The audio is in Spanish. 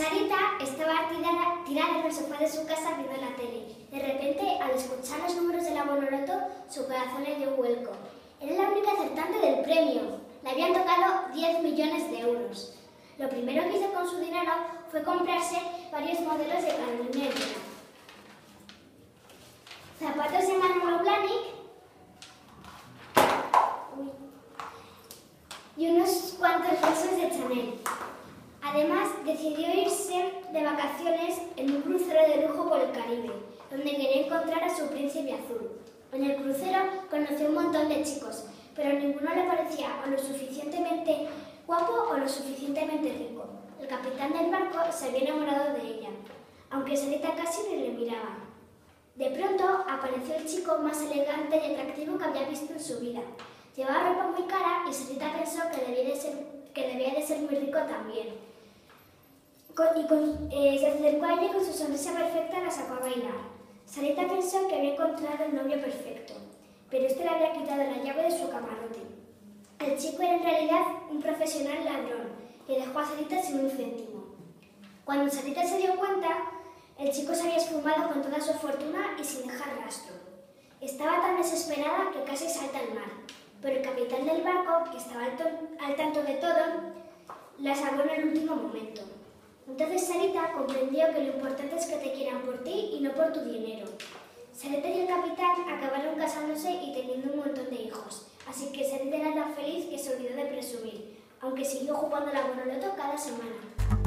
Sarita estaba tirada, tirada en el sofá de su casa viendo la tele. De repente, al escuchar los números del Bonoloto, su corazón le dio vuelco. Era la única acertante del premio. Le habían tocado 10 millones de euros. Lo primero que hizo con su dinero fue comprarse varios modelos de Carolina Zapatos de Manolo Blahnik y unos cuantos bolsos de Chanel. Además, decidió irse de vacaciones en un crucero de lujo por el Caribe, donde quería encontrar a su príncipe azul. En el crucero conoció un montón de chicos, pero ninguno le parecía o lo suficientemente guapo o lo suficientemente rico. El capitán del barco se había enamorado de ella, aunque Sarita casi ni le miraba. De pronto apareció el chico más elegante y atractivo que había visto en su vida. Llevaba ropa muy cara y Sarita pensó que debía de ser, que debía de ser muy rico también y con, eh, se acercó a ella con su sonrisa perfecta la sacó a bailar. Sarita pensó que había encontrado el novio perfecto, pero este le había quitado la llave de su camarote. El chico era en realidad un profesional ladrón que dejó a Sarita sin un céntimo. Cuando Sarita se dio cuenta, el chico se había esfumado con toda su fortuna y sin dejar rastro. Estaba tan desesperada que casi salta al mar, pero el capitán del barco, que estaba al, tanto de todo, la salvó en el último momento. Entonces Sarita comprendió que lo importante es que te quieran por ti y no por tu dinero. Sarita y el capitán acabaron casándose y teniendo un montón de hijos, así que Sarita era tan feliz que se olvidó de presumir, aunque siguió jugando la bonoloto cada semana.